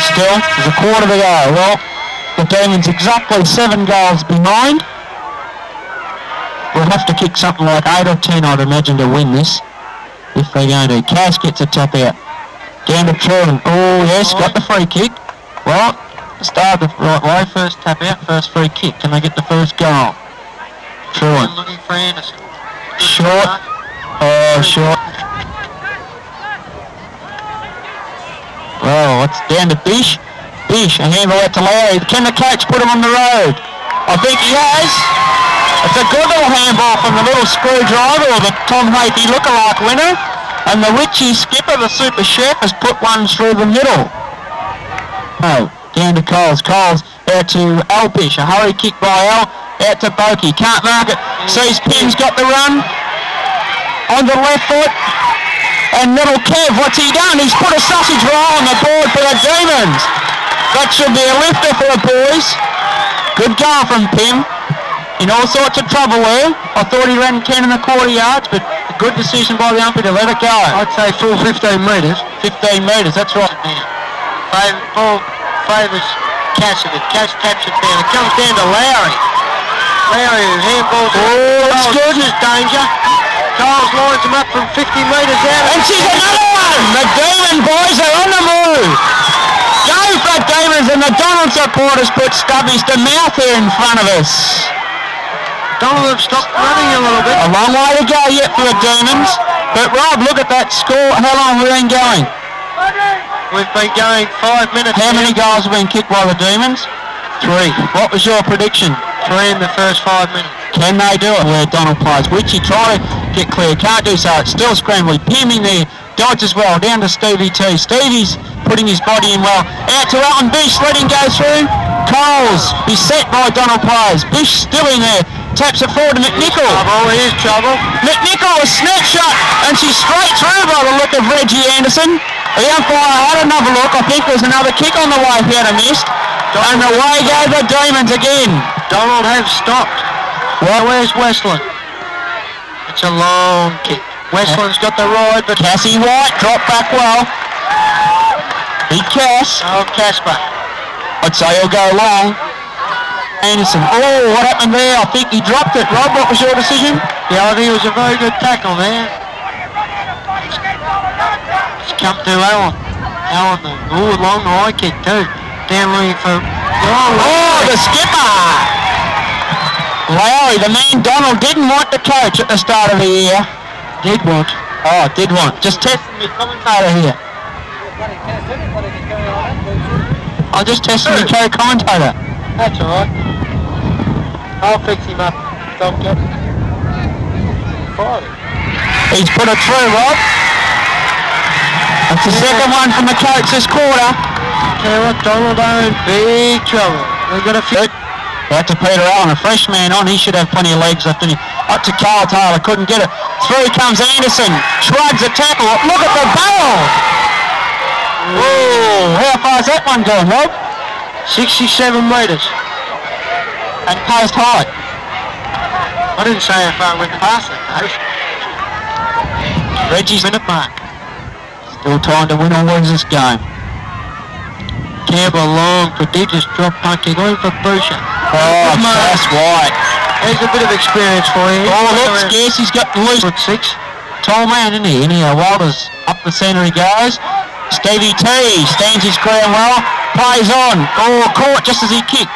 still. There's a quarter to go. Well, the Demons exactly seven goals behind. We'll have to kick something like eight or ten, I'd imagine, to win this. If they're going to. Cass gets a tap out. Down to Truan. Oh, yes, got the free kick. Well, start the right way. First tap out, first free kick. Can they get the first goal? Truan. Looking for Anderson. Short. Oh, short. Oh, it's down to Bish. Bish, a handball out to Larry. Can the coach put him on the road? I think he has. It's a good little handball from the little screwdriver or the Tom Hafey lookalike winner. And the witchy skipper, the super chef, has put one through the middle. Oh, down to Coles. Coles out to Al Bish. A hurry kick by Al. Out to Bokey. Can't mark it. Sees Pim's got the run. On the left foot. And little Kev, what's he done? He's put a sausage roll on the board for the Demons. That should be a lifter for the boys. Good goal from Pim. In all sorts of trouble there. I thought he ran 10 and a quarter yards, but a good decision by the umpire to let it go. I'd say full 15 metres. 15 metres, that's right. Five, ball favours Cassidy. Cass taps it down. It comes down to Lowry. Lowry handballs. Oh, it's good. This is danger. Coles lines him up from 50 metres out. And she's another one! The Demon boys are on the move! Go for Demons and the Donald supporters put Stubbies to mouth here in front of us. Donald have stopped running a little bit. A long way to go yet for the Demons. But Rob, look at that score. How long have we been going? We've been going five minutes. How many goals have been kicked by the Demons? Three. What was your prediction? Three in the first five minutes. Can they do it? Where Donald plays. Witchy try to get clear. Can't do so. It's still scrambling. Pimming there. Dodges well. Down to Stevie T. Stevie's putting his body in well. Out to Elton Bish. Let him go through. Coles beset by Donald players. Bish still in there. Taps it forward to McNichol. Trouble, here's trouble. McNichol a snapshot and she's straight through by the look of Reggie Anderson. The umpire had another look. I think there's another kick on the way if he had a missed. And away go the Demons again. Donald have stopped. Well, where's Westland? It's a long kick. Westland's got the ride, but Cassie White dropped back well. Big Cass. oh, Casper. I'd say he'll go long. Anderson. Oh, what happened there? I think he dropped it. Rob, what was your decision? Yeah, I think it was a very good tackle there. It's come to Allen. Allen, the oh, long high kick too. For. Oh, Oh, the skipper! Lowry, the man Donald didn't want to coach at the start of the year. did want. Oh, did want. Just testing the commentator here. I'm just testing the co-commentator. That's all right. I'll fix him up. Don't get. Fine. He's put it through, Rob. That's the second one from the coach this quarter. Tell you what, Donald are in big trouble. They've got a few. Back to Peter Allen, a fresh man on. He should have plenty of legs left in him. Up to Carl Taylor, couldn't get it. Through comes Anderson, shrugs a tackle. Look at the barrel! Oh, how far's that one going, Rob? 67 metres. And post height. I didn't say how far I went past it, though. Reggie's minute mark. Still trying to win or lose this game. Campbell long, prodigious drop. He's going for Boucher. Oh, that's white. There's a bit of experience for you. Oh, look, scarce. He's got loose. Foot six. Tall man, isn't he? Anyhow, uh, Walters up the centre he goes. Stevie T stands his ground well. Plays on. Oh, caught just as he kicked.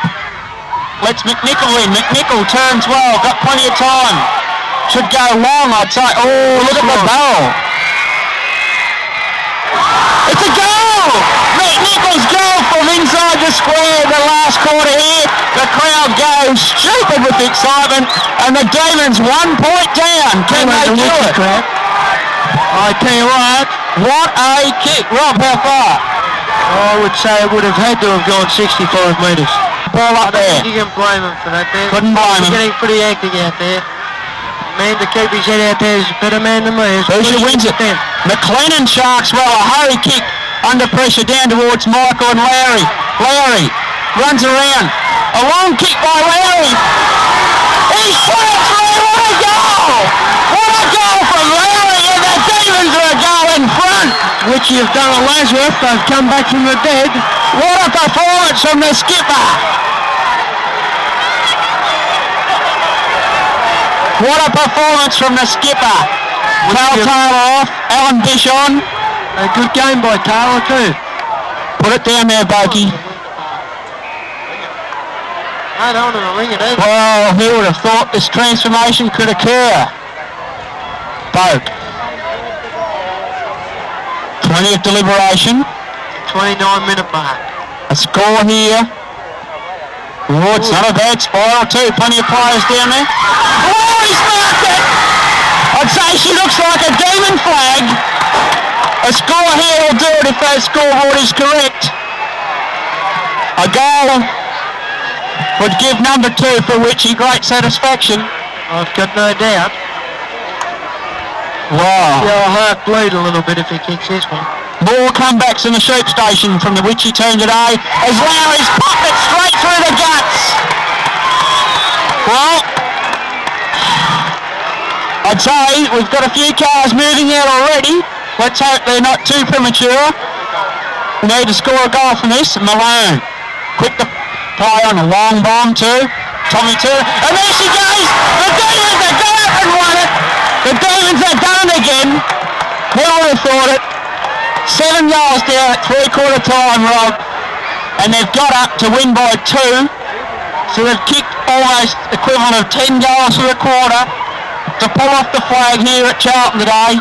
Lets McNichol in. McNichol turns well. Got plenty of time. Should go long, I'd say. Oh, look at the the quarter here. The crowd goes stupid with excitement and the Demons one point down. Can they do it? I tell you what, What a kick. Rob, how far? I would say it would have had to have gone 65 metres. Ball up there. You can blame him for that there. Couldn't blame He's him. getting pretty active out there. Man to keep his head out there is a better man than me. Boucher wins it. them. McLennan Sharks well. A hurry kick under pressure down towards Michael and Larry. Lowry runs around. A long kick by Lowry. He's put it through. What a goal! What a goal from Lowry and the Demons are a goal in front. which you've done a Lazarus. They've come back from the dead. What a performance from the skipper! What a performance from the skipper! Cal Taylor off, Alan Bish on. A good game by Taylor too. Put it down there, Bokey. I don't want ring it either. Well, who would have thought this transformation could occur? Plenty of deliberation. 29 minute mark. A score here. Oh, it's not a bad spiral too. Plenty of players down there. Oh, he's marked it! I'd say she looks like a demon flag. A score here will do it if that scoreboard is correct. A goal would give number two for Witchy great satisfaction. I've got no doubt. Wow. Yeah, I'll heart bleed a little bit if he kicks this one. More comebacks in the sheep station from the Witchy team today as Lowry's popped it straight through the guts. Well, I'd say we've got a few cars moving out already. Let's hope they're not too premature. We need to score a goal from this. Malone. Quick play on a long bomb too. Tommy Turner. And there she goes! The Demons have got up and won it! The Demons have done it again! Who would have thought it? Seven goals down at three quarter time, Rob. And they've got up to win by two. So they've kicked almost equivalent of 10 goals for a quarter to pull off the flag here at Charlton today.